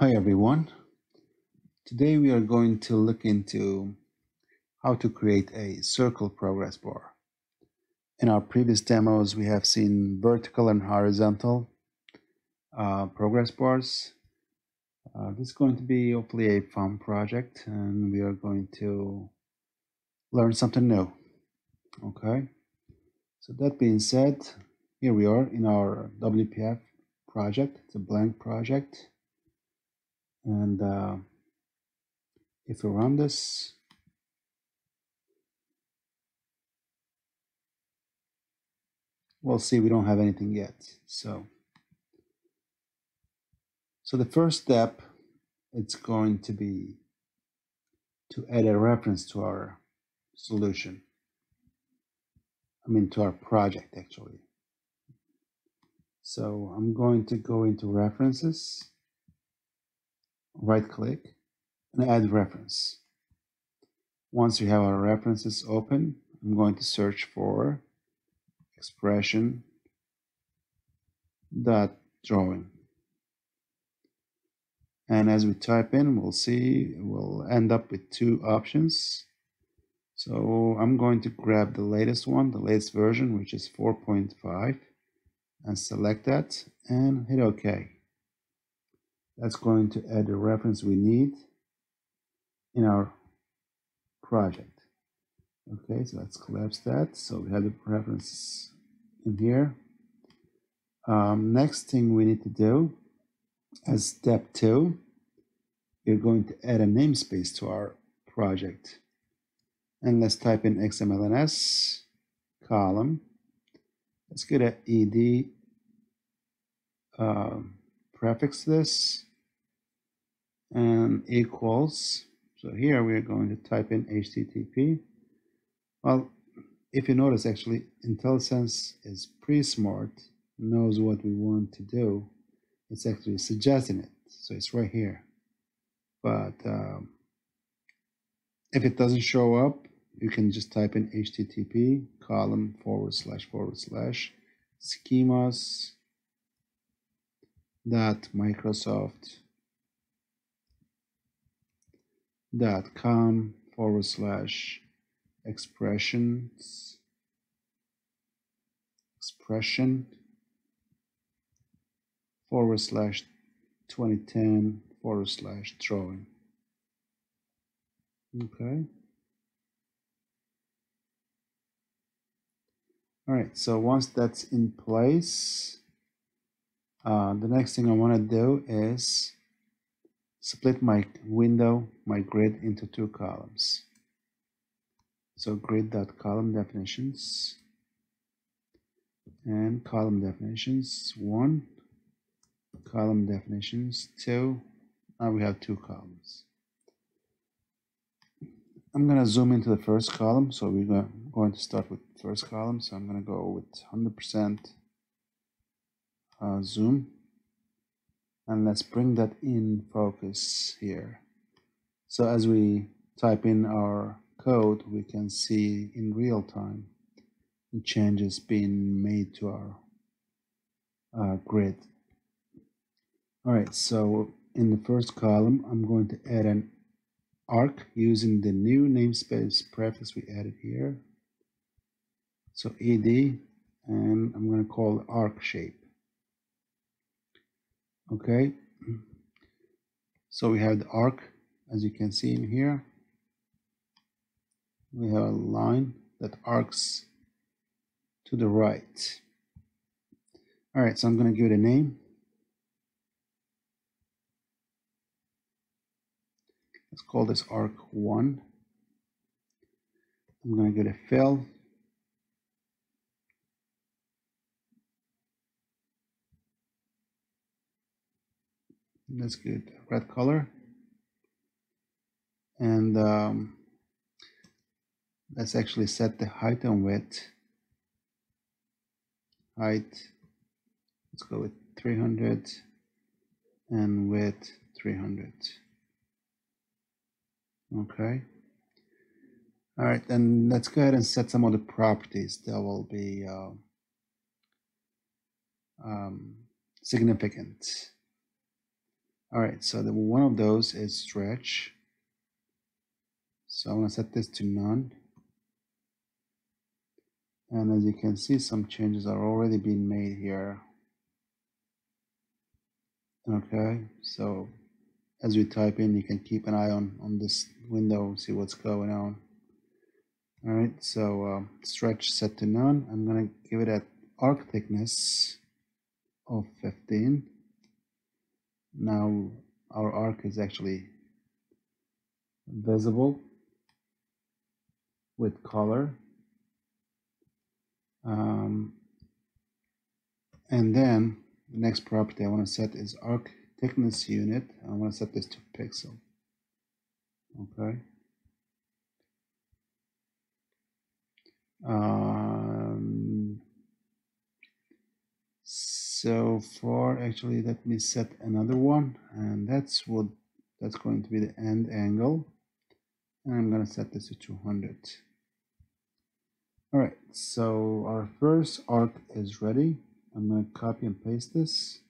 Hi everyone. Today we are going to look into how to create a circle progress bar. In our previous demos we have seen vertical and horizontal uh, progress bars. Uh, this is going to be hopefully a fun project and we are going to learn something new. Okay, so that being said, here we are in our WPF project. It's a blank project and uh, if we run this we'll see we don't have anything yet so. So the first step it's going to be to add a reference to our solution. I mean to our project actually. So I'm going to go into references right click and add reference. Once we have our references open, I'm going to search for expression dot drawing. And as we type in, we'll see we'll end up with two options. So I'm going to grab the latest one, the latest version, which is 4.5, and select that and hit OK. That's going to add the reference we need in our project. Okay, so let's collapse that. So we have the reference in here. Um, next thing we need to do as step two, we're going to add a namespace to our project. And let's type in XMLNS column. Let's get an ED uh, prefix this and equals. So here we're going to type in HTTP. Well, if you notice, actually, IntelliSense is pretty smart, knows what we want to do. It's actually suggesting it. So it's right here. But um, if it doesn't show up, you can just type in HTTP column forward slash forward slash schemas dot Microsoft dot com forward slash expressions expression forward slash 2010 forward slash drawing. Okay. All right so once that's in place uh, the next thing I want to do is split my window, my grid into two columns. So grid.column definitions and column definitions one, column definitions two. Now we have two columns. I'm going to zoom into the first column. So we're going to start with first column. So I'm going to go with 100% uh, zoom and let's bring that in focus here. So as we type in our code we can see in real time the changes being made to our uh, grid. All right so in the first column I'm going to add an arc using the new namespace prefix we added here. So ed and I'm going to call arc shape okay. So we have the arc as you can see in here. We have a line that arcs to the right. All right so I'm going to give it a name. Let's call this arc 1 I'm going to get a fill let's get red color. And um, let's actually set the height and width. Height let's go with 300 and width 300 okay. All right then let's go ahead and set some of the properties that will be uh, um, significant All right, so the one of those is stretch. So I'm gonna set this to none. And as you can see, some changes are already being made here. Okay, so as we type in, you can keep an eye on, on this window, see what's going on. All right, so uh, stretch set to none. I'm gonna give it an arc thickness of 15. Now our arc is actually visible with color. Um, and then the next property I want to set is arc thickness unit. I want to set this to pixel. Okay. Um, so for actually let me set another one and that's what that's going to be the end angle. And I'm going to set this to 200 all right so our first arc is ready. I'm to copy and paste this.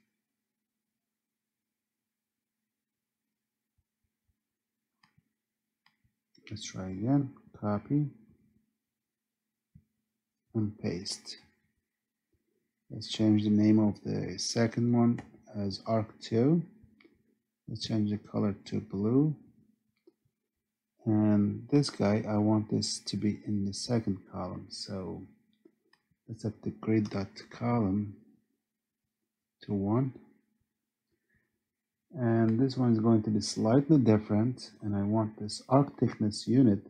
Let's try again. Copy and paste Let's change the name of the second one as arc2. Let's change the color to blue. And this guy, I want this to be in the second column. So let's set the grid dot column to one. And this one is going to be slightly different. And I want this arc thickness unit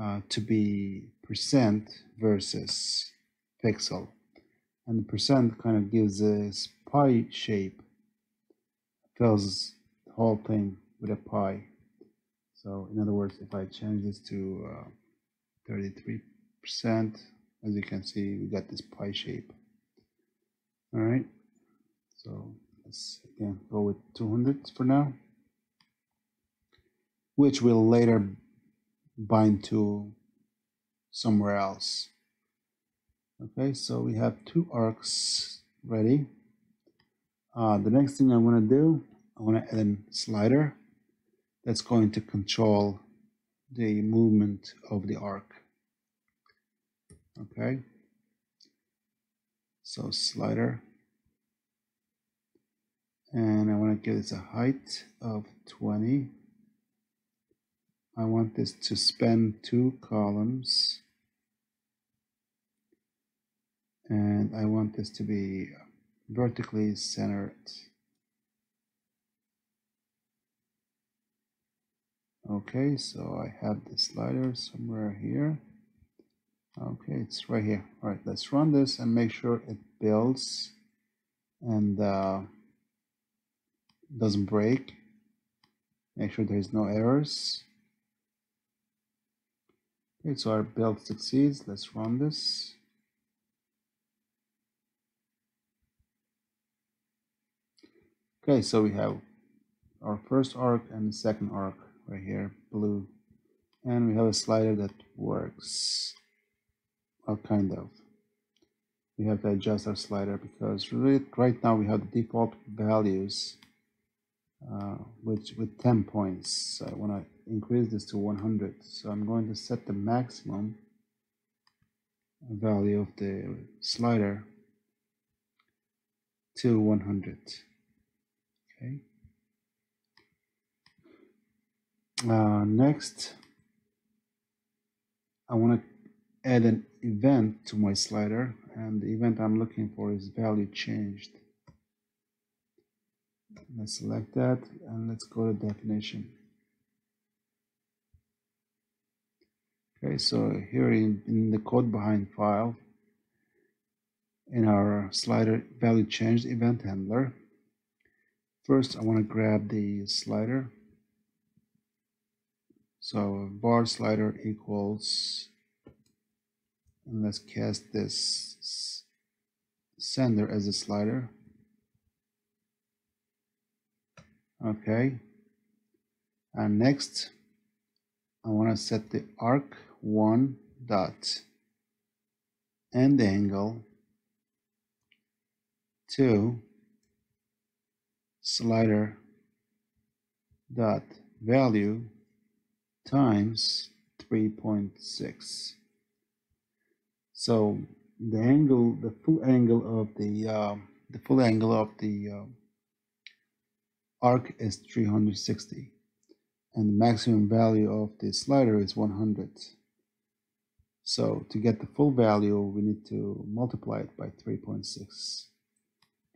uh, to be percent versus pixel and the percent kind of gives a pie shape. Fills the whole thing with a pie. So in other words if I change this to 33% uh, as you can see we got this pie shape. All right so let's again go with 200 for now. Which will later bind to somewhere else Okay, so we have two arcs ready. Uh, the next thing I want to do, I want to add a slider that's going to control the movement of the arc. Okay, so slider, and I want to give this a height of 20. I want this to span two columns and I want this to be vertically centered. Okay, so I have the slider somewhere here. Okay, it's right here. All right, let's run this and make sure it builds and uh, doesn't break. Make sure there's no errors. Okay, so our build succeeds. Let's run this. Okay, so we have our first arc and the second arc right here, blue. And we have a slider that works, well, kind of. We have to adjust our slider because right now we have the default values uh, which with 10 points. So I want to increase this to 100. So I'm going to set the maximum value of the slider to 100. Okay. Uh, next, I want to add an event to my slider and the event I'm looking for is value changed. Let's select that and let's go to definition. Okay, so here in, in the code behind file, in our slider value changed event handler, First, I want to grab the slider. So var slider equals, and let's cast this sender as a slider. Okay. And next, I want to set the arc one dot end angle to slider dot value times 3.6 so the angle the full angle of the uh, the full angle of the uh, arc is 360 and the maximum value of the slider is 100 so to get the full value we need to multiply it by 3.6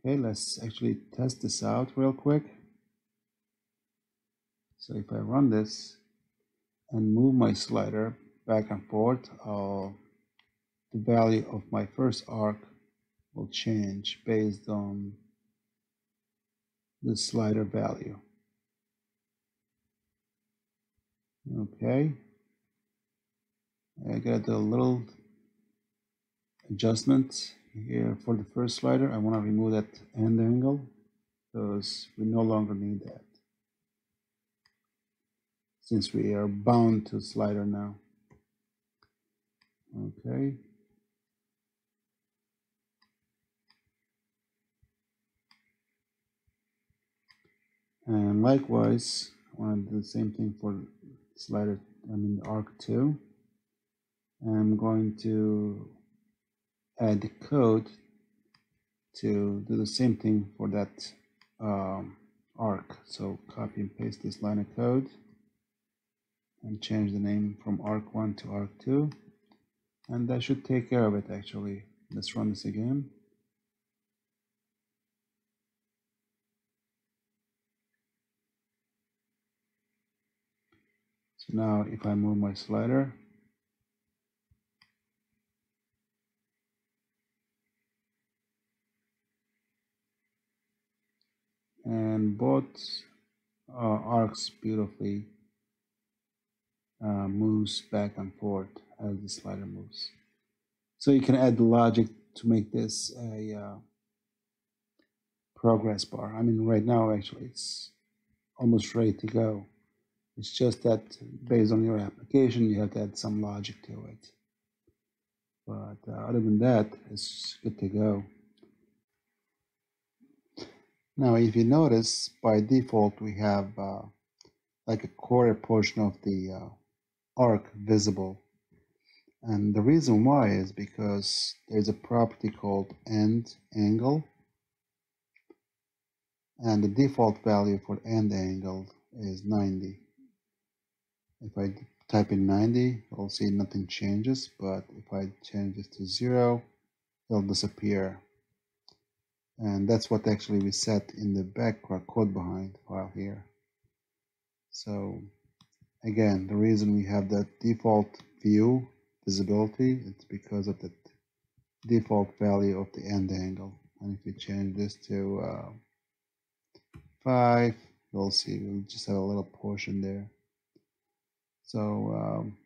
okay let's actually test this out real quick so if I run this and move my slider back and forth, I'll, the value of my first arc will change based on the slider value. Okay. I got a little adjustment here for the first slider. I want to remove that end angle because we no longer need that since we are bound to slider now. Okay. And likewise, I want to do the same thing for slider, I mean arc 2. I'm going to add the code to do the same thing for that um, arc. So copy and paste this line of code and change the name from arc1 to arc2 and that should take care of it actually. Let's run this again. So now if I move my slider and both uh, arcs beautifully uh, moves back and forth as the slider moves. So you can add the logic to make this a uh, progress bar. I mean, right now, actually, it's almost ready to go. It's just that based on your application, you have to add some logic to it. But uh, other than that, it's good to go. Now, if you notice, by default, we have uh, like a quarter portion of the uh, arc visible. And the reason why is because there's a property called end angle. And the default value for end angle is 90. If I type in 90, you'll see nothing changes, but if I change this to zero, it'll disappear. And that's what actually we set in the background code behind file here. So Again, the reason we have that default view visibility, it's because of the default value of the end angle. And if we change this to uh, 5, you'll see we just have a little portion there. So um,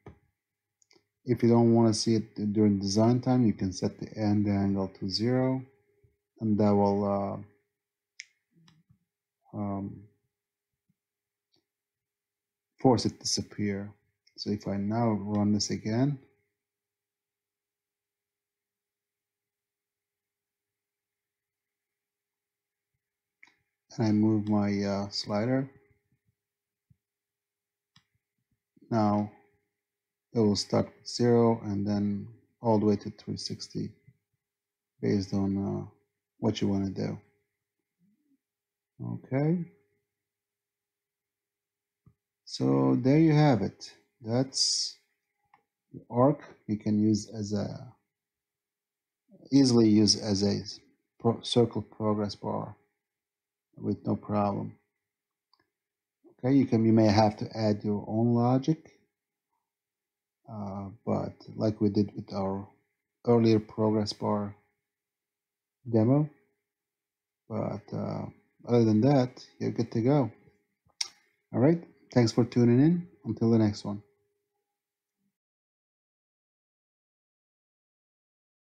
if you don't want to see it during design time, you can set the end angle to 0 and that will uh, um, force it to disappear. So if I now run this again, and I move my uh, slider, now it will start with zero and then all the way to 360 based on uh, what you want to do. Okay. So there you have it. That's the arc you can use as a easily use as a pro circle progress bar with no problem. Okay, you can you may have to add your own logic, uh, but like we did with our earlier progress bar demo. But uh, other than that, you're good to go. All right. Thanks for tuning in. Until the next one.